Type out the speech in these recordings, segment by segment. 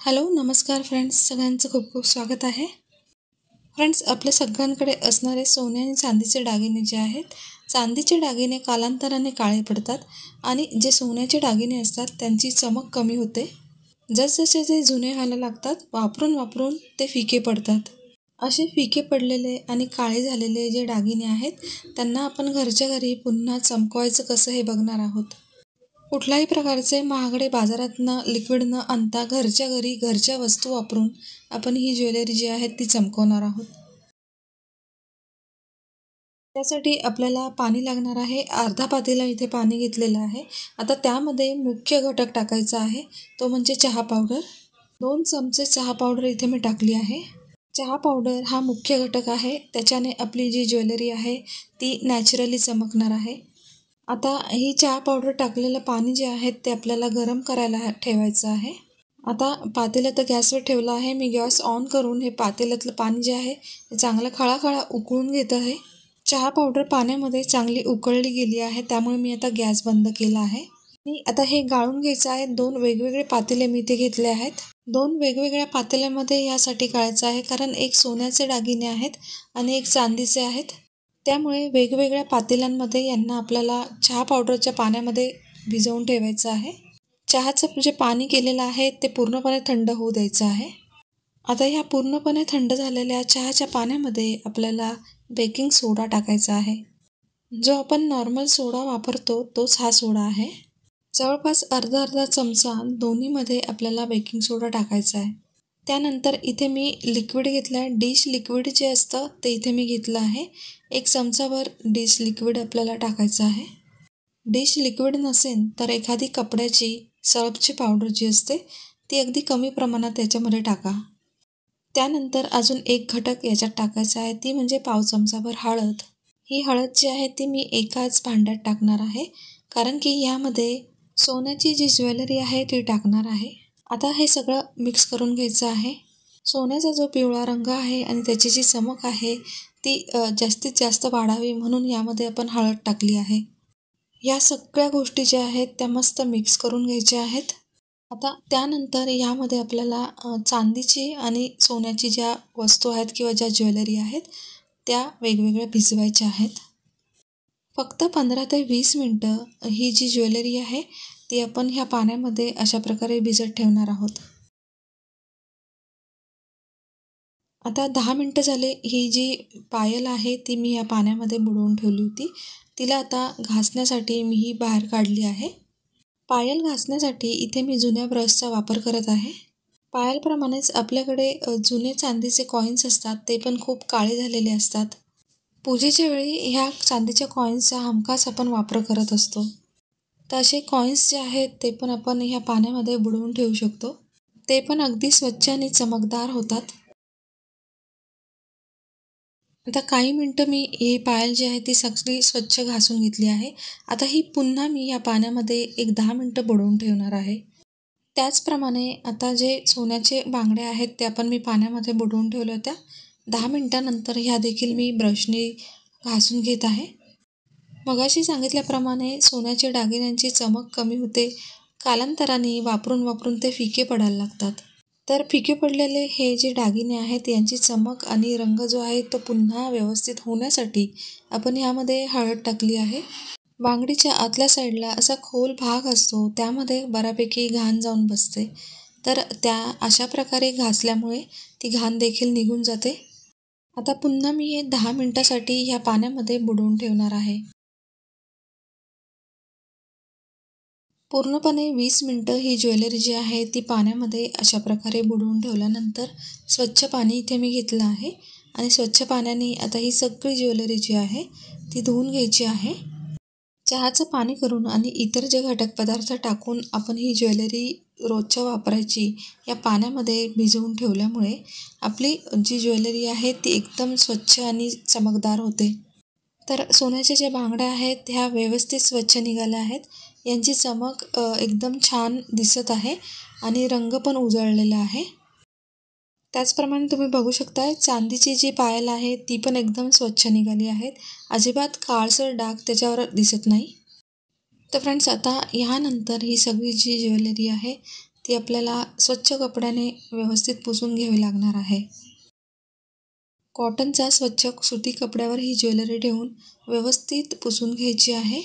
Hello नमस्कार friends. सगळ्यांचं खूप खूप स्वागत आहे. फ्रेंड्स आपल्या सगळ्यांकडे असणारे सोने आणि चांदीचे दागिने जे आहेत चांदीचे दागिने कालांतराने काळे पडतात आणि जे सोन्याचे दागिने असतात त्यांची चमक कमी होते. जसजसे ते जुने व्हायला लागतात वापरून वापरून ते फिके पडतात. असे फिके पडलेले आणि काळे झालेले जे दागिने आहेत त्यांना आपण घरच्या घरी पुन्हा चमकवायचं कसं हे बघणार आहोत. कुठल्याही प्रकारचे महागडे बाजारातनं लिक्विड न आणता घरच्या घरी घरच्या वस्तू वापरून आपण ही ज्वेलरी जी आहे ती चमकवणार आहोत. त्यासाठी आपल्याला पाणी लागणार आहे. अर्धा पातेला इथे पाणी घेतलेलं आहे. आता त्यामध्ये मुख्य घटक टाकायचा आहे. तो म्हणजे चहा पावडर. दोन चमचे चहा पावडर इथे मी टाकली आहे. चहा पावडर हा मुख्य घटक आहे. त्याच्याने आपली जी ज्वेलरी आहे ती नॅचरली चमकणार आहे. आता ही चहा पावडर टाकलेलं पाणी जे आहे ते आपल्याला गरम करायला ठेवायचं आहे. आता पातेलं तर गॅसवर ठेवलं आहे. मी गॅस ऑन करून हे पातेल्यातलं पाणी जे आहे ते चांगलं खळाखळा उकळून घेत आहे. चहा पावडर पाण्यामध्ये चांगली उकळली गेली आहे. त्यामुळे मी आता गॅस बंद केला आहे. आणि आता हे गाळून घ्यायचं आहे. दोन वेगवेगळे पातेले मी ते घेतले आहेत. दोन वेगवेगळ्या पातेल्यामध्ये यासाठी काढायचं आहे. कारण एक सोन्याचे दागिने आहेत आणि एक चांदीचे आहेत. त्यामुळे वेगवेगळ्या पातेल्यांमध्ये यांना आपल्याला चहा पावडरच्या पाण्यामध्ये भिजवून ठेवायचं आहे. चहाचं जे पाणी केलेलं आहे ते पूर्णपणे थंड होऊ द्यायचं आहे. आता ह्या पूर्णपणे थंड झालेल्या चहाच्या पाण्यामध्ये आपल्याला बेकिंग सोडा टाकायचा आहे. जो आपण नॉर्मल सोडा वापरतो तोच हा सोडा आहे. जवळपास अर्धा अर्धा चमचा दोन्हीमध्ये आपल्याला बेकिंग सोडा टाकायचा आहे. त्यानंतर इथे मी लिक्विड घेतलं आहे डिश लिक्विड जे असतं ते इथे मी घेतलं आहे. एक चमचाभर डिश लिक्विड आपल्याला टाकायचं आहे. डिश लिक्विड नसेल तर एखादी कपड्याची सर्फची पावडर जी असते ती अगदी कमी प्रमाणात याच्यामध्ये टाका. त्यानंतर अजून एक घटक याच्यात टाकायचा आहे ती म्हणजे पाव चमचाभर हळद. ही हळद जी आहे ती मी एकाच भांड्यात टाकणार आहे कारण की यामध्ये सोन्याची जी ज्वेलरी आहे ती टाकणार आहे. आता हे सगळं मिक्स करून घ्यायचं आहे. सोन्याचा जो पिवळा रंग आहे आणि त्याची जी चमक आहे ती जास्तीत जास्त वाढावी म्हणून यामध्ये आपण हळद टाकली आहे. या सगळ्या गोष्टी ज्या आहेत त्या मस्त मिक्स करून घ्यायच्या आहेत. आता त्यानंतर यामध्ये आपल्याला चांदीची आणि सोन्याची ज्या वस्तू आहेत किंवा ज्या ज्वेलरी आहेत त्या वेगवेगळ्या भिजवायच्या आहेत. फक्त पंधरा ते वीस मिनटं ही जी ज्वेलरी आहे ती आपण ह्या पाण्यामध्ये अशा प्रकारे भिजत ठेवणार आहोत. आता दहा मिनटं झाले ही जी पायल आहे ती मी या पाण्यामध्ये बुडवून ठेवली होती. तिला आता घासण्यासाठी मी ही बाहेर काढली आहे. पायल घासण्यासाठी इथे मी जुन्या ब्रशचा वापर करत आहे. पायलप्रमाणेच आपल्याकडे जुने चांदीचे कॉईन्स असतात ते पण खूप काळे झालेले असतात. पूजेच्या वेळी ह्या चांदीच्या कॉईन्सचा हमखास आपण वापर करत असतो. तर असे कॉईन्स जे आहेत ते पण आपण ह्या पाण्यामध्ये बुडवून ठेवू शकतो. ते पण अगदी स्वच्छ आणि चमकदार होतात. आता काही मिनटं मी ही पायल जी आहे ती सगळी स्वच्छ घासून घेतली आहे. आता ही पुन्हा मी या पाण्यामध्ये एक दहा मिनटं बुडवून ठेवणार आहे. त्याचप्रमाणे आता जे सोन्याचे बांगडे आहेत ते आपण मी पाण्यामध्ये बुडवून ठेवल्या होत्या. दहा मिनटानंतर ह्या देखील मी ब्रशने घासून घेत आहे. मगाशी सांगितल्याप्रमाणे सोन्याच्या दागिन्यांची चमक कमी होते. कालांतराने वापरून वापरून ते फिके पडायला लागतात. तर फिके पडलेले हे जे दागिने आहेत यांची चमक आणि रंग जो आहे तो पुन्हा व्यवस्थित होण्यासाठी आपण यामध्ये हळद टाकली आहे. बांगडीच्या आतल्या साईडला असा खोल भाग असतो त्यामध्ये बऱ्यापैकी घाण जाऊन बसते. तर त्या अशा प्रकारे घासल्यामुळे ती घाण देखील निघून जाते. आता पुन्हा मी हे दहा मिनटासाठी ह्या पाण्यामध्ये बुडवून ठेवणार आहे. पूर्णपणे वीस मिनटं ही ज्वेलरी जी आहे ती पाण्यामध्ये अशा प्रकारे बुडवून ठेवल्यानंतर स्वच्छ पाणी इथे मी घेतलं आहे. आणि स्वच्छ पाण्याने आता ही सगळी ज्वेलरी जी आहे ती धुवून घ्यायची आहे. चहाचं पाणी करून आणि इतर जे घटक पदार्थ टाकून आपण ही ज्वेलरी रोजच्या वापरायची या पाण्यामध्ये भिजवून ठेवल्यामुळे आपली जी ज्वेलरी आहे ती एकदम स्वच्छ आणि चमकदार होते. तर सोन्याच्या ज्या बांगड्या आहेत ह्या व्यवस्थित स्वच्छ निघाल्या आहेत. यांची चमक एकदम छान दिसत आहे आणि रंग पण उजळलेला आहे. त्याचप्रमाणे तुम्ही बघू शकता चांदीची जी पायल आहे ती पण एकदम स्वच्छ निघाली आहेत. अजिबात काळसर डाग त्याच्यावर दिसत नाही. तर फ्रेंड्स आता ह्यानंतर ही सगळी जी ज्वेलरी आहे ती आपल्याला स्वच्छ कपड्याने व्यवस्थित पुसून घ्यावी लागणार आहे. कॉटनचा स्वच्छ सुती कपड्यावर ही ज्वेलरी ठेवून व्यवस्थित पुसून घ्यायची आहे.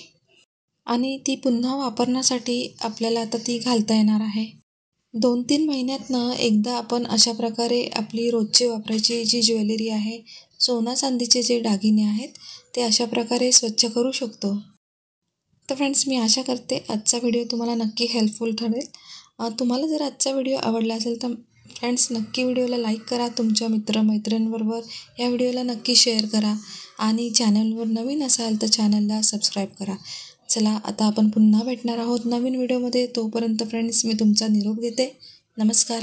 आणि ती पुन्हा वापरण्यासाठी आपल्याला आता ती घालता येणार आहे. दोन तीन महिन्यातनं एकदा आपण अशा प्रकारे आपली रोजची वापरायची जी ज्वेलरी आहे सोना चांदीचे जे दागिने आहेत ते अशा प्रकारे स्वच्छ करू शकतो. तर फ्रेंड्स मी आशा करते आजचा व्हिडिओ तुम्हाला नक्की हेल्पफुल ठरेल. तुम्हाला जर आजचा व्हिडिओ आवडला असेल तर फ्रेंड्स नक्की व्हिडिओला लाईक करा तुमच्या मित्रमैत्रिणींबरोबर या व्हिडिओला नक्की शेअर करा आणि चॅनलवर नवीन असाल तर चॅनलला सबस्क्राईब करा. चला आता आपण पुन्हा भेटणार आहोत नवीन व्हिडिओमध्ये. तोपर्यंत फ्रेंड्स मी तुमचा निरोप घेते. नमस्कार.